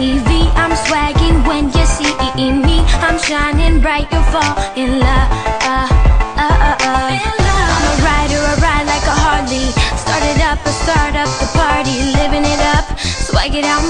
TV. I'm swagging when you see me. I'm shining bright, you fall in love. Uh, uh, uh, uh. I'm a rider, I ride like a Harley. Started up, I start up the party, living it up. Swag it out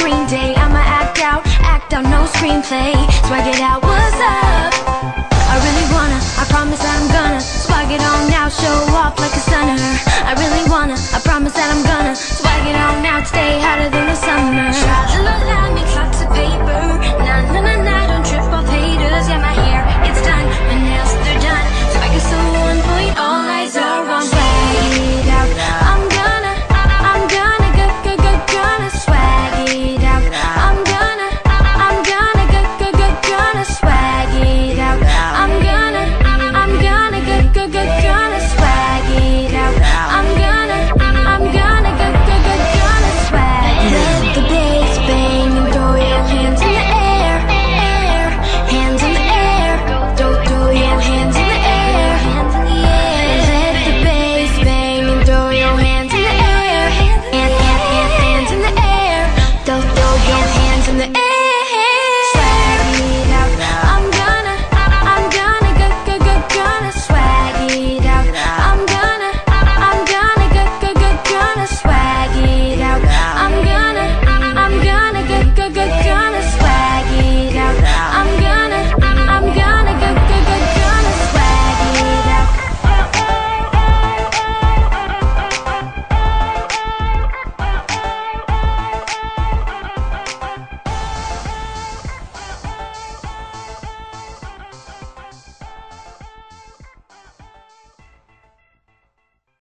Green Day. I'ma act out, act out, no screenplay. Swag it out?